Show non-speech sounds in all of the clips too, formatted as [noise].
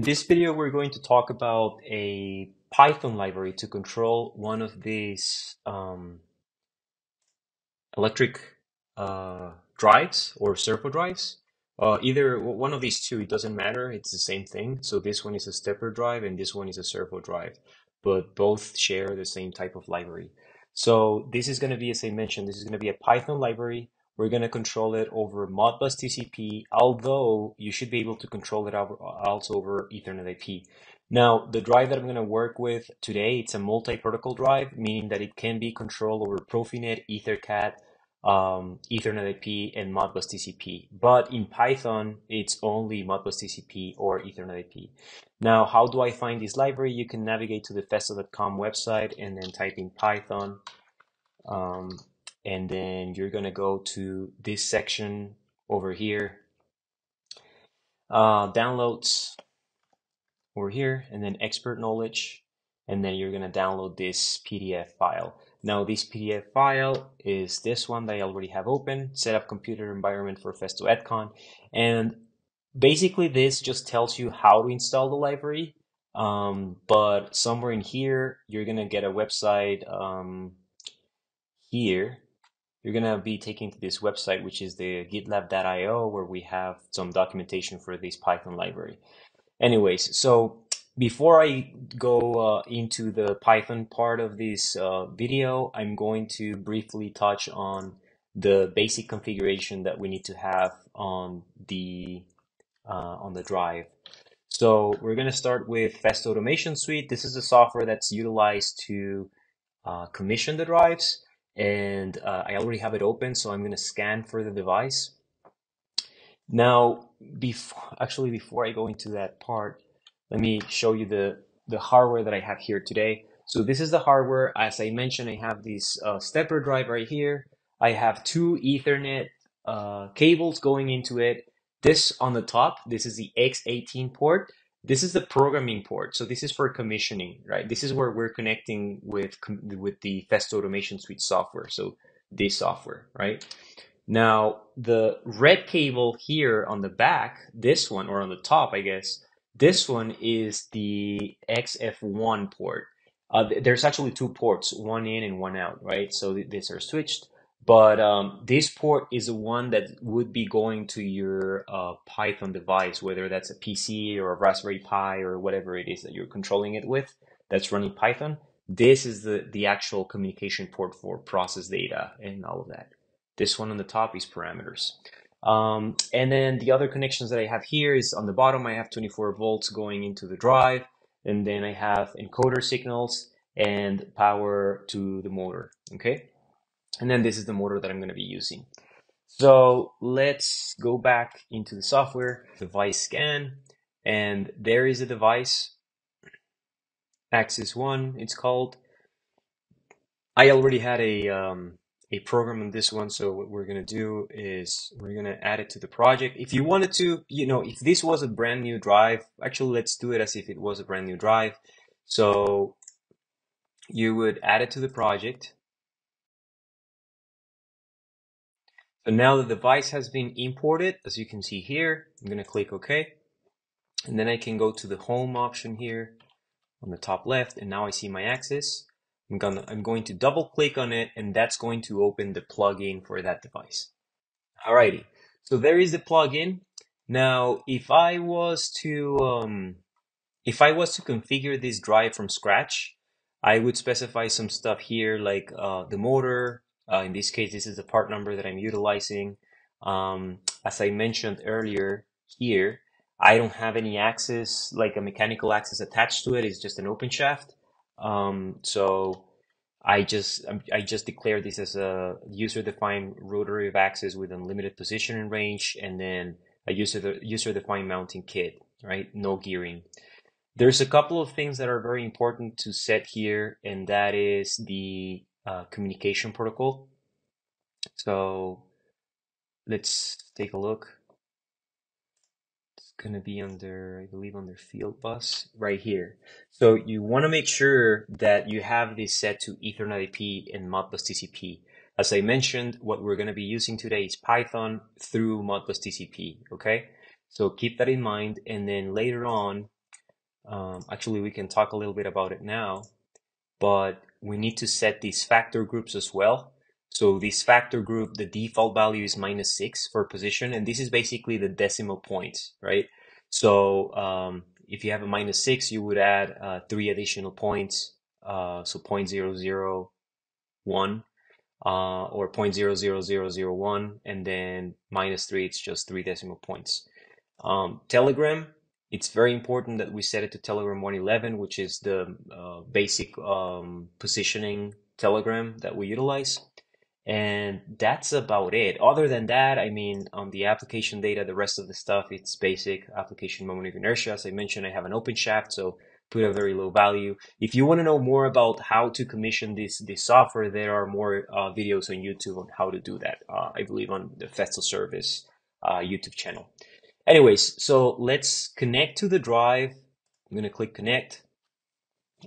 In this video, we're going to talk about a Python library to control one of these um, electric uh, drives or servo drives. Uh, either one of these two, it doesn't matter. It's the same thing. So this one is a stepper drive and this one is a servo drive, but both share the same type of library. So this is going to be, as I mentioned, this is going to be a Python library we're going to control it over Modbus TCP, although you should be able to control it also over Ethernet IP. Now, the drive that I'm going to work with today, it's a multi-protocol drive, meaning that it can be controlled over Profinet, EtherCAT, um, Ethernet IP, and Modbus TCP. But in Python, it's only Modbus TCP or Ethernet IP. Now, how do I find this library? You can navigate to the festo.com website and then type in Python. Um, and then you're going to go to this section over here uh, downloads over here and then expert knowledge and then you're going to download this PDF file. Now this PDF file is this one that I already have open, set up computer environment for Festo Edcon and basically this just tells you how to install the library um, but somewhere in here you're going to get a website um, here you're going to be taken to this website, which is the gitlab.io, where we have some documentation for this Python library. Anyways, so before I go uh, into the Python part of this uh, video, I'm going to briefly touch on the basic configuration that we need to have on the uh, on the drive. So we're going to start with Festo Automation Suite. This is the software that's utilized to uh, commission the drives and uh, I already have it open, so I'm going to scan for the device. Now, before actually before I go into that part, let me show you the the hardware that I have here today. So this is the hardware. As I mentioned, I have this uh, stepper drive right here. I have two Ethernet uh, cables going into it. This on the top, this is the X18 port. This is the programming port. So this is for commissioning, right? This is where we're connecting with with the Festo Automation Suite software. So this software, right? Now the red cable here on the back, this one or on the top, I guess, this one is the XF1 port. Uh, there's actually two ports, one in and one out, right? So these are switched. But um, this port is the one that would be going to your uh, Python device, whether that's a PC or a Raspberry Pi or whatever it is that you're controlling it with that's running Python. This is the, the actual communication port for process data and all of that. This one on the top is parameters. Um, and then the other connections that I have here is on the bottom, I have 24 volts going into the drive. And then I have encoder signals and power to the motor. Okay. And then this is the motor that I'm going to be using. So let's go back into the software, device scan, and there is a device, Axis One, it's called. I already had a um, a program on this one, so what we're gonna do is we're gonna add it to the project. If you wanted to, you know, if this was a brand new drive, actually let's do it as if it was a brand new drive. So you would add it to the project So now the device has been imported, as you can see here. I'm going to click OK. And then I can go to the home option here on the top left. And now I see my axis. I'm, gonna, I'm going to double click on it and that's going to open the plugin for that device. Alrighty. So there is the plugin. Now, if I was to, um, if I was to configure this drive from scratch, I would specify some stuff here like uh, the motor, uh, in this case, this is the part number that I'm utilizing. Um, as I mentioned earlier here, I don't have any access, like a mechanical axis attached to it. It's just an open shaft. Um, so I just I just declare this as a user-defined rotary of axis with unlimited position and range, and then a user user-defined mounting kit, right? No gearing. There's a couple of things that are very important to set here, and that is the uh, communication protocol. So let's take a look. It's going to be under, I believe, under field bus right here. So you want to make sure that you have this set to Ethernet IP and Modbus TCP. As I mentioned, what we're going to be using today is Python through Modbus TCP. Okay. So keep that in mind. And then later on, Um, actually, we can talk a little bit about it now, but we need to set these factor groups as well. So this factor group, the default value is minus six for position, and this is basically the decimal points, right? So um, if you have a minus six, you would add uh, three additional points, uh, so 0.001 uh, or 0.00001, and then minus three, it's just three decimal points. Um, Telegram, it's very important that we set it to Telegram 111, which is the uh, basic um, positioning Telegram that we utilize. And that's about it. Other than that, I mean, on the application data, the rest of the stuff, it's basic application moment of inertia. As I mentioned, I have an open shaft, so put a very low value. If you want to know more about how to commission this this software, there are more uh, videos on YouTube on how to do that. Uh, I believe on the Festo Service uh, YouTube channel. Anyways, so let's connect to the drive. I'm going to click connect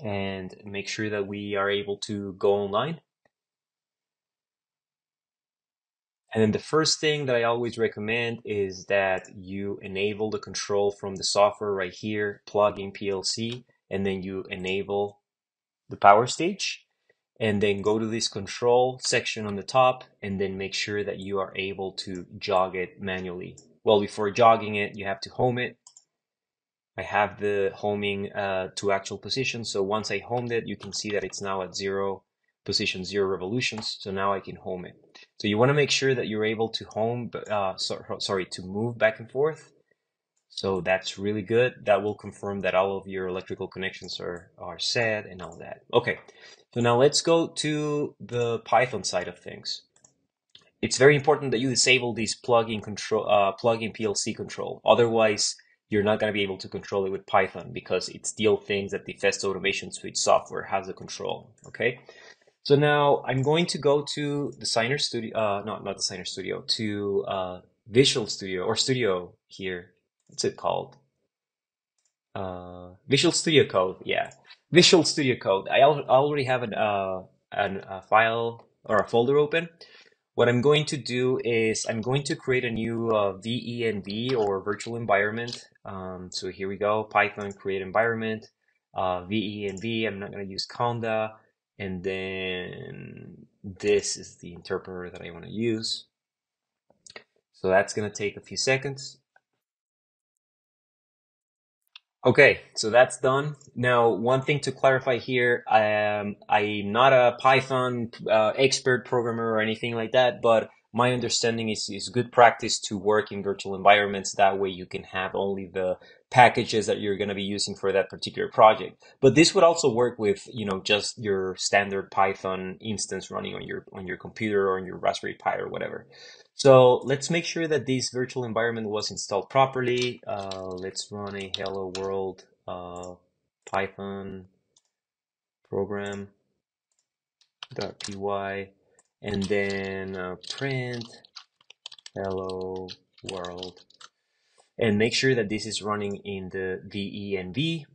and make sure that we are able to go online. And then the first thing that I always recommend is that you enable the control from the software right here, plug in PLC, and then you enable the power stage and then go to this control section on the top and then make sure that you are able to jog it manually. Well, before jogging it, you have to home it. I have the homing uh, to actual position. So once I homed it, you can see that it's now at zero position, zero revolutions. So now I can home it. So you want to make sure that you're able to home, uh, sorry, to move back and forth so that's really good. That will confirm that all of your electrical connections are, are set and all that. Okay, so now let's go to the Python side of things. It's very important that you disable this plug-in control, uh, plug-in PLC control. Otherwise, you're not going to be able to control it with Python because it still thinks that the Festo Automation Suite software has the control. Okay, so now I'm going to go to the Signer Studio, uh, not not the Signer Studio, to uh, Visual Studio or Studio here what's it called? Uh, Visual Studio Code. Yeah, Visual Studio Code. I al already have an, uh, an, a file or a folder open. What I'm going to do is I'm going to create a new uh, VENV or virtual environment. Um, so here we go, Python create environment, uh, VENV. I'm not going to use Conda. And then this is the interpreter that I want to use. So that's going to take a few seconds. Okay, so that's done. Now, one thing to clarify here, um, I'm not a Python uh, expert programmer or anything like that, but my understanding is is good practice to work in virtual environments. That way you can have only the packages that you're going to be using for that particular project. But this would also work with, you know, just your standard Python instance running on your on your computer or on your Raspberry Pi or whatever. So let's make sure that this virtual environment was installed properly. Uh, let's run a hello world uh, Python program .py and then uh, print hello world and make sure that this is running in the VENV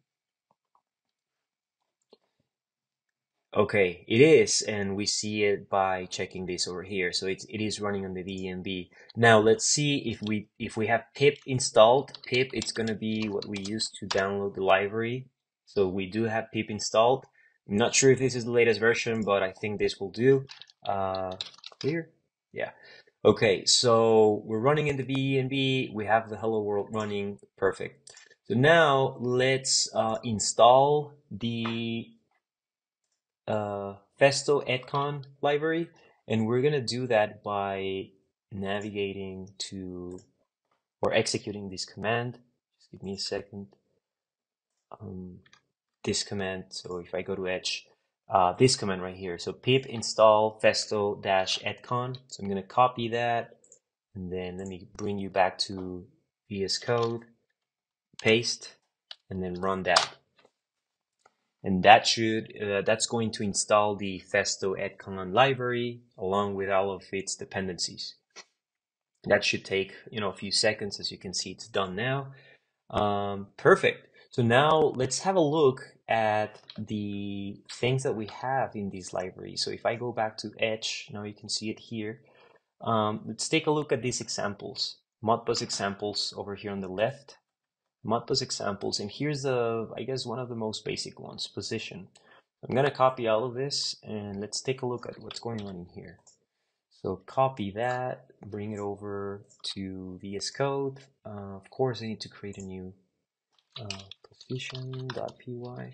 Okay, it is, and we see it by checking this over here. So it, it is running on the VENV. Now let's see if we if we have pip installed. Pip, it's gonna be what we use to download the library. So we do have pip installed. I'm not sure if this is the latest version, but I think this will do. Uh, clear? Yeah. Okay, so we're running in the VENV. We have the Hello World running. Perfect. So now let's uh, install the uh, Festo Edcon library, and we're gonna do that by navigating to or executing this command. Just give me a second. Um, this command. So if I go to Edge, uh, this command right here. So pip install festo dash edcon. So I'm gonna copy that, and then let me bring you back to VS Code, paste, and then run that and that should uh, that's going to install the Festo Edcon library along with all of its dependencies. That should take you know a few seconds. As you can see, it's done now. Um, perfect. So now let's have a look at the things that we have in this library. So if I go back to Edge, now you can see it here. Um, let's take a look at these examples. Modbus examples over here on the left. Modbus examples, and here's the, I guess, one of the most basic ones, position. I'm gonna copy all of this, and let's take a look at what's going on in here. So copy that, bring it over to VS Code. Uh, of course, I need to create a new uh, position.py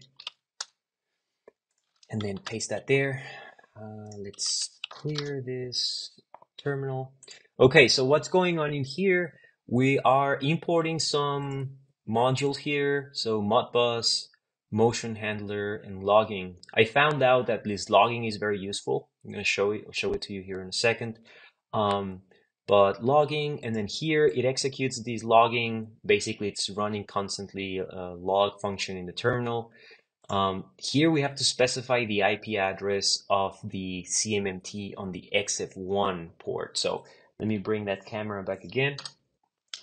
and then paste that there. Uh, let's clear this terminal. Okay, so what's going on in here? We are importing some modules here. So Modbus, motion handler, and logging. I found out that this logging is very useful. I'm going to show it, show it to you here in a second. Um, but logging, and then here it executes this logging. Basically, it's running constantly a log function in the terminal. Um, here we have to specify the IP address of the CMMT on the XF1 port. So let me bring that camera back again.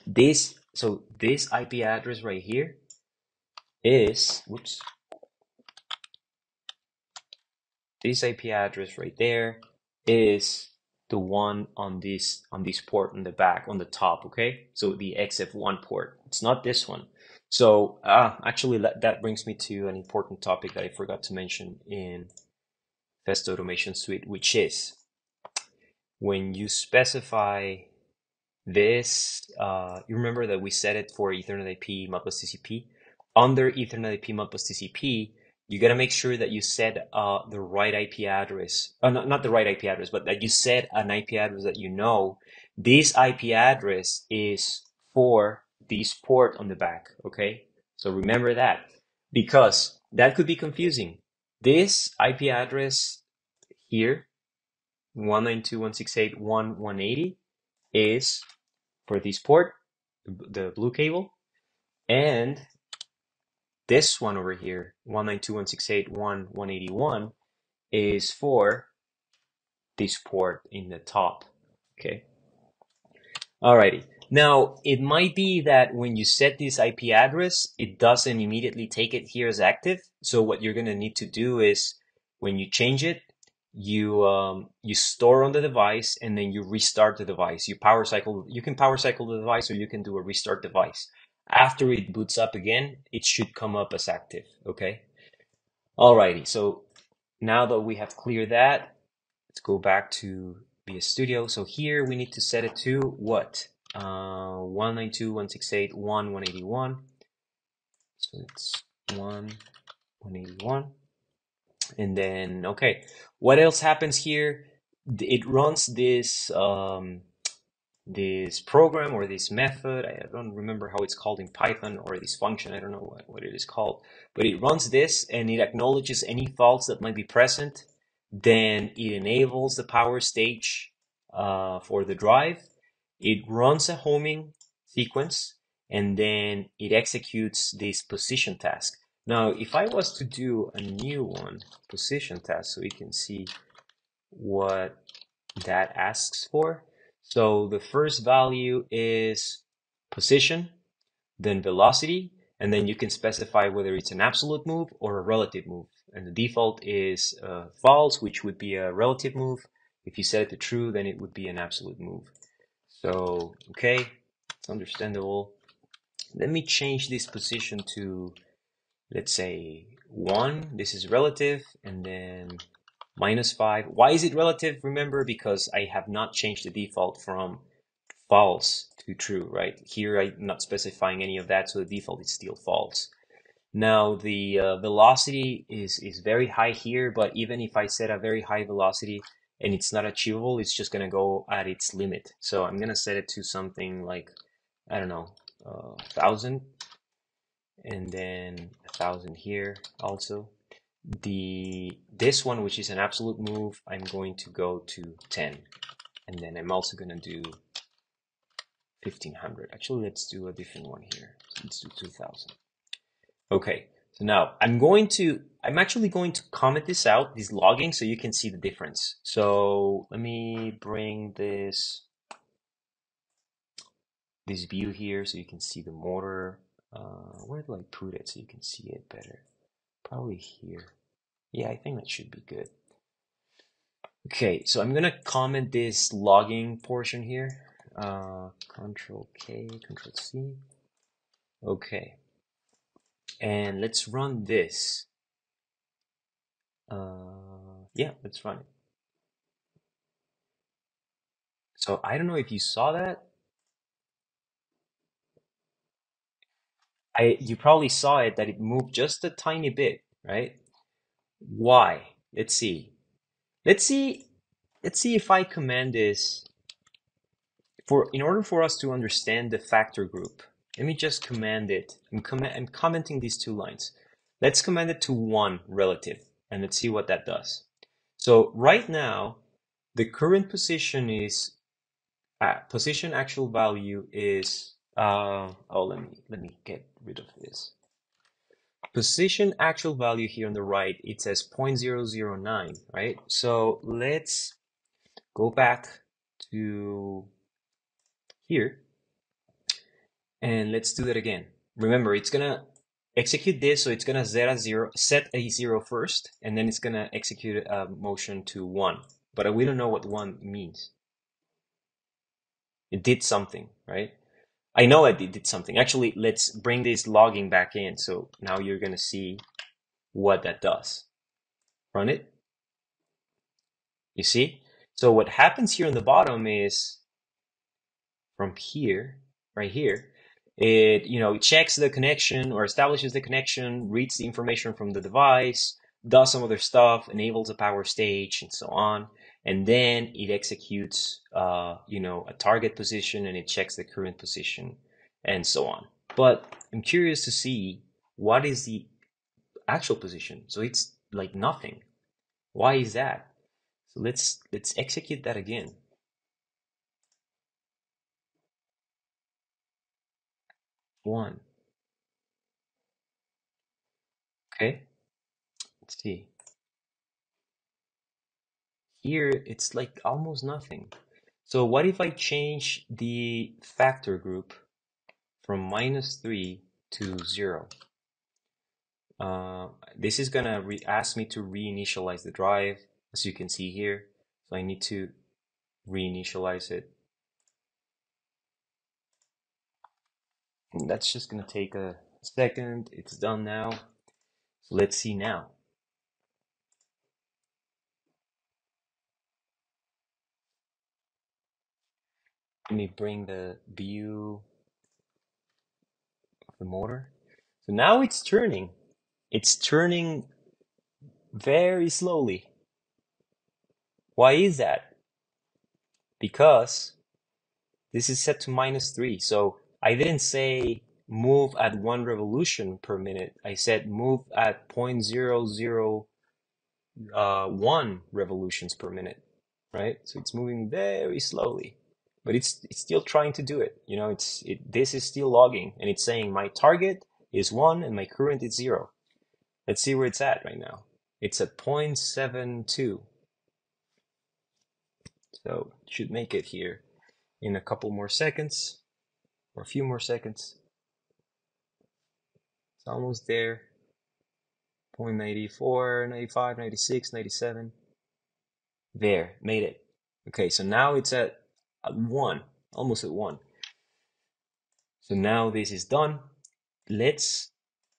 This, so this IP address right here is, whoops, this IP address right there is the one on this on this port on the back on the top okay? So the xf1 port. It's not this one. So uh, actually that, that brings me to an important topic that i forgot to mention in Festo Automation Suite, which is when you specify this, uh, you remember that we set it for Ethernet IP Modbus TCP. Under Ethernet IP Modbus TCP, you got to make sure that you set uh, the right IP address, uh, not, not the right IP address, but that you set an IP address that you know. This IP address is for this port on the back, okay? So remember that because that could be confusing. This IP address here, 192.168.1.180 is for this port, the blue cable, and this one over here, 192.168.1.181, is for this port in the top. Okay. Alrighty. Now, it might be that when you set this IP address, it doesn't immediately take it here as active. So what you're going to need to do is when you change it, you um, you store on the device and then you restart the device. You power cycle. You can power cycle the device, or you can do a restart device. After it boots up again, it should come up as active, okay? Alrighty, so now that we have cleared that, let's go back to VS Studio. So here we need to set it to what? Uh, 192.168.1.181. So it's 1, 181. And then, okay, what else happens here? It runs this um, this program or this method. I don't remember how it's called in Python or this function. I don't know what, what it is called, but it runs this and it acknowledges any faults that might be present. Then it enables the power stage uh, for the drive. It runs a homing sequence and then it executes this position task. Now, if I was to do a new one, position task, so we can see what that asks for, so the first value is position, then velocity, and then you can specify whether it's an absolute move or a relative move. And the default is uh, false, which would be a relative move. If you set it to true, then it would be an absolute move. So, okay, it's understandable. Let me change this position to, let's say, 1. This is relative, and then minus 5. Why is it relative? Remember, because I have not changed the default from false to true, right? Here I'm not specifying any of that, so the default is still false. Now the uh, velocity is, is very high here, but even if I set a very high velocity and it's not achievable, it's just going to go at its limit. So I'm going to set it to something like, I don't know, uh, 1,000 and then a 1,000 here also the this one which is an absolute move I'm going to go to 10 and then I'm also going to do 1500 actually let's do a different one here. Let's do 2000 okay so now I'm going to I'm actually going to comment this out this logging so you can see the difference. So let me bring this this view here so you can see the motor. Uh, where do I put it so you can see it better Probably here. Yeah, I think that should be good. Okay, so I'm gonna comment this logging portion here. Uh, control K, Control C. Okay, And let's run this. Uh, yeah, let's run it. So I don't know if you saw that. I you probably saw it that it moved just a tiny bit, right? Why? Let's see. Let's see. Let's see if I command this for in order for us to understand the factor group. Let me just command it. I'm, com I'm commenting these two lines. Let's command it to one relative, and let's see what that does. So right now, the current position is uh, position actual value is uh, oh let me let me get rid of this. Position actual value here on the right it says 0.009, right? So let's go back to here and let's do that again. Remember, it's gonna execute this, so it's gonna set a zero, set a zero first, and then it's gonna execute a motion to one. But we don't know what one means. It did something, right? I know it did something. Actually, let's bring this logging back in. So now you're gonna see what that does. Run it. You see? So what happens here on the bottom is from here, right here, it you know checks the connection or establishes the connection, reads the information from the device, does some other stuff, enables a power stage, and so on, and then it executes uh, you know a target position and it checks the current position and so on. But I'm curious to see what is the actual position. So it's like nothing. Why is that? So let's let's execute that again. One. Okay. Let's see. Here it's like almost nothing. So what if I change the factor group from minus 3 to 0? Uh, this is gonna ask me to reinitialize the drive, as you can see here. So I need to reinitialize it. And that's just gonna take a second. It's done now. Let's see now. Let me bring the view of the motor. So now it's turning. It's turning very slowly. Why is that? Because this is set to minus 3. So I didn't say move at one revolution per minute. I said move at 0.001 uh, revolutions per minute, right? So it's moving very slowly, but it's it's still trying to do it. You know, it's it. This is still logging, and it's saying my target is one and my current is zero. Let's see where it's at right now. It's at 0.72. So should make it here in a couple more seconds or a few more seconds. It's almost there. 0.94, 95, 96, 97. There, made it. Okay, so now it's at, at 1, almost at 1. So now this is done. Let's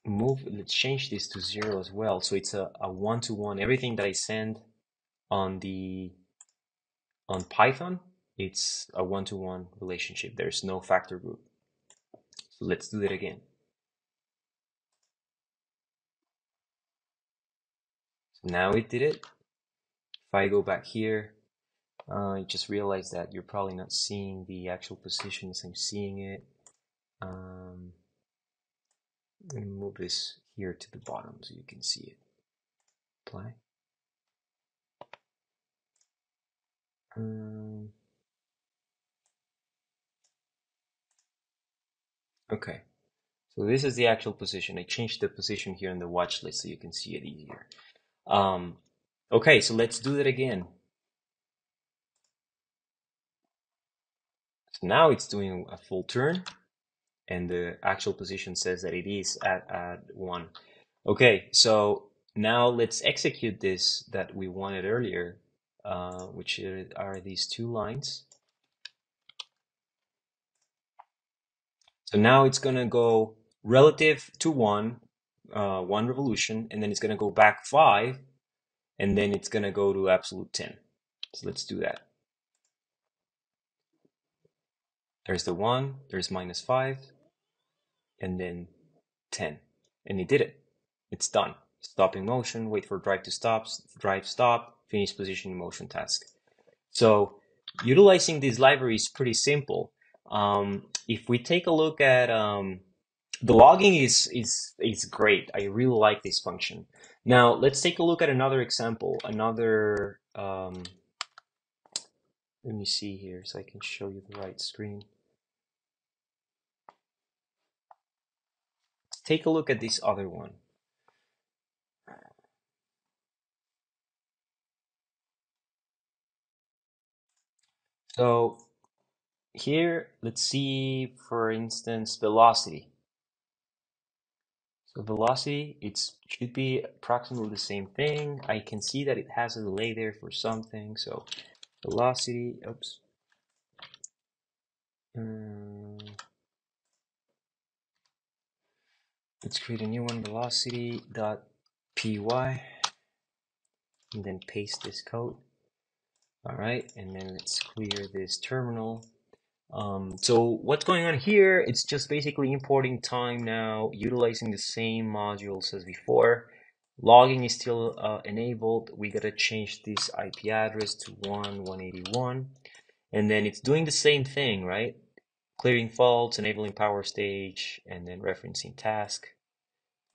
move, let's change this to 0 as well. So it's a, a one-to-one. Everything that I send on the on Python it's a one-to-one relationship. There's no factor group. So let's do that again. So now it did it. If I go back here, uh, you just realize that you're probably not seeing the actual position as I'm seeing it. Um, move this here to the bottom so you can see it. Apply. Um, Okay, so this is the actual position. I changed the position here in the watch list so you can see it easier. Um, okay, so let's do that again. Now it's doing a full turn and the actual position says that it is at, at one. Okay, so now let's execute this that we wanted earlier, uh, which are these two lines. So now it's going to go relative to 1 uh, one revolution, and then it's gonna go back five, and then it's gonna go to absolute 10. So let's do that. There's the one, there's minus five, and then 10. And it did it. It's done. Stopping motion, wait for drive to stop, drive stop, finish positioning motion task. So utilizing this library is pretty simple. Um, if we take a look at um, the logging is, is, is great. I really like this function. Now let's take a look at another example, another, um, let me see here so I can show you the right screen. Take a look at this other one. So here, let's see, for instance, velocity. So velocity, it should be approximately the same thing. I can see that it has a delay there for something. So velocity, oops. Um, let's create a new one, velocity dot py, and then paste this code. All right, and then let's clear this terminal. Um, so what's going on here, it's just basically importing time now, utilizing the same modules as before. Logging is still uh, enabled. We gotta change this IP address to 1 181. And then it's doing the same thing, right? Clearing faults, enabling power stage, and then referencing task.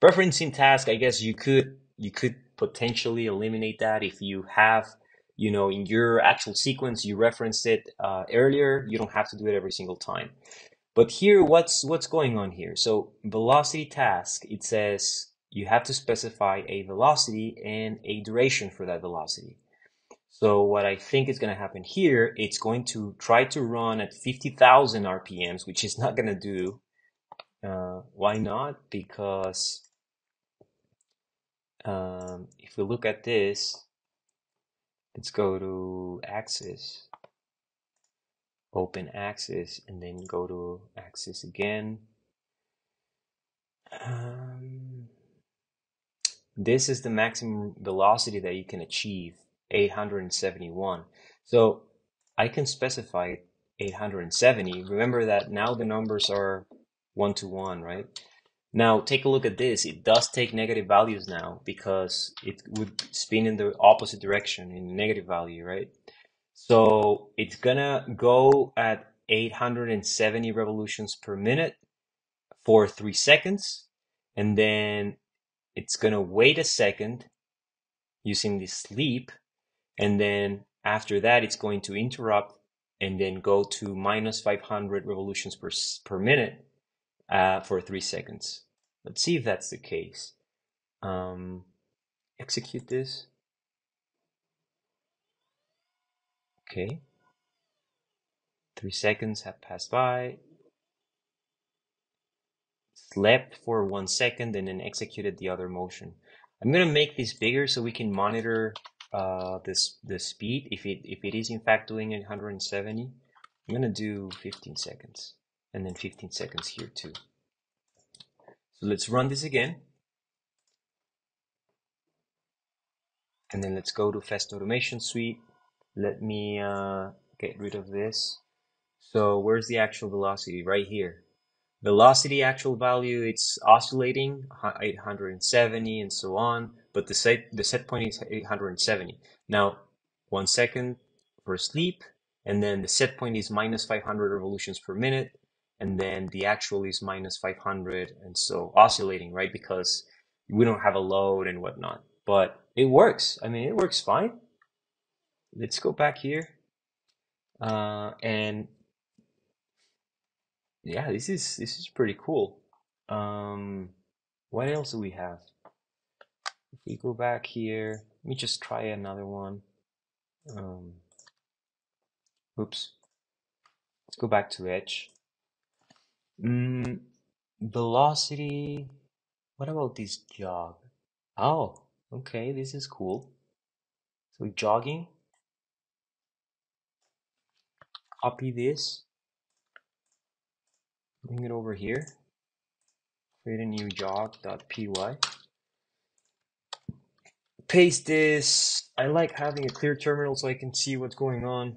Referencing task, I guess you could you could potentially eliminate that if you have you know, in your actual sequence, you referenced it uh, earlier. You don't have to do it every single time. But here, what's what's going on here? So velocity task, it says you have to specify a velocity and a duration for that velocity. So what I think is going to happen here, it's going to try to run at 50,000 RPMs, which is not going to do. Uh, why not? Because um, if we look at this, Let's go to Axis, open Axis, and then go to Axis again. Um, this is the maximum velocity that you can achieve, 871. So I can specify 870. Remember that now the numbers are one to one, right? Now take a look at this. It does take negative values now because it would spin in the opposite direction in negative value, right? So it's gonna go at 870 revolutions per minute for three seconds. And then it's gonna wait a second using this sleep. And then after that, it's going to interrupt and then go to minus 500 revolutions per, per minute uh, for three seconds. Let's see if that's the case. Um, execute this. Okay. Three seconds have passed by. Slept for one second and then executed the other motion. I'm gonna make this bigger so we can monitor uh, this the speed if it if it is in fact doing 170. I'm gonna do 15 seconds and then 15 seconds here too. So let's run this again. And then let's go to Festo Automation Suite. Let me uh, get rid of this. So where's the actual velocity? Right here. Velocity actual value, it's oscillating 870 and so on, but the set, the set point is 870. Now, one second for sleep, and then the set point is minus 500 revolutions per minute, and then the actual is minus 500 and so oscillating right? Because we don't have a load and whatnot. But it works. I mean it works fine. Let's go back here. Uh, and yeah this is this is pretty cool um, what else do we have if we go back here let me just try another one um, oops let's go back to edge Mm, velocity. What about this jog? Oh, okay, this is cool. So jogging. Copy this. Bring it over here. create a new jog.py. Paste this. I like having a clear terminal so I can see what's going on.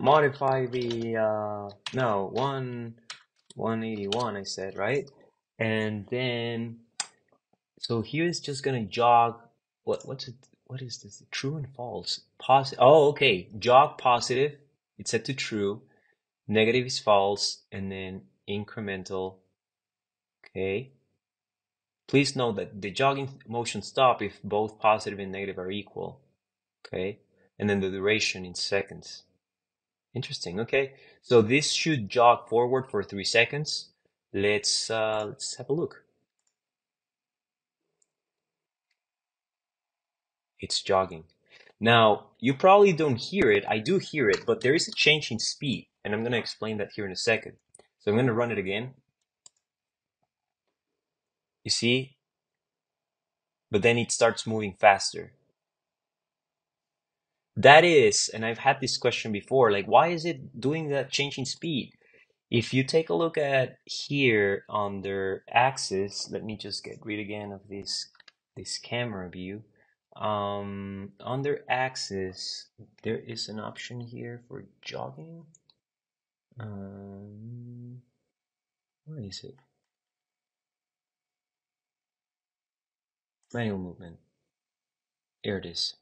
Modify the, uh, no, one, 181 I said, right? And then, so here's just gonna jog, what, what's it, what is this? True and false. Positive. Oh, okay. Jog positive. It's set to true. Negative is false. And then incremental. Okay. Please note that the jogging motion stop if both positive and negative are equal. Okay. And then the duration in seconds. Interesting. Okay. So this should jog forward for three seconds. Let's, uh, let's have a look. It's jogging. Now, you probably don't hear it. I do hear it, but there is a change in speed, and I'm going to explain that here in a second. So I'm going to run it again. You see? But then it starts moving faster. That is, and I've had this question before, like why is it doing that change in speed? If you take a look at here under axis, let me just get rid again of this this camera view. Um, under axis, there is an option here for jogging. Um, where is it? Manual movement. Here it is.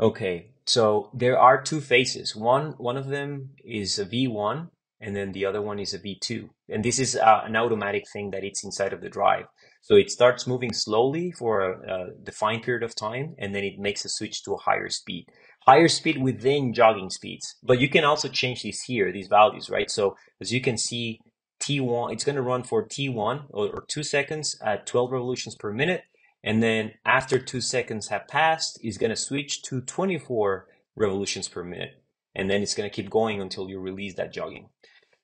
Okay, so there are two phases. One one of them is a V1, and then the other one is a V2. And this is uh, an automatic thing that it's inside of the drive. So it starts moving slowly for a, a, defined period of time, and then it makes a switch to a higher speed. Higher speed within jogging speeds. But you can also change these here, these values, right? So as you can see, T1, it's going to run for T1 or, or two seconds at 12 revolutions per minute. And then after two seconds have passed, it's going to switch to 24 revolutions per minute. And then it's going to keep going until you release that jogging.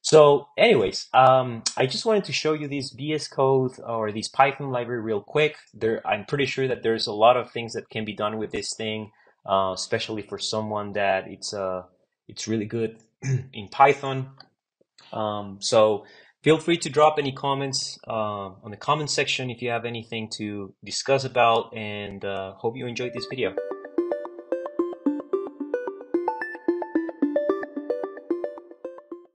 So anyways, um, I just wanted to show you this VS Code or this Python library real quick. There, I'm pretty sure that there's a lot of things that can be done with this thing, uh, especially for someone that it's uh, it's really good [clears throat] in Python. Um, so feel free to drop any comments uh, on the comment section if you have anything to discuss about and uh, hope you enjoyed this video.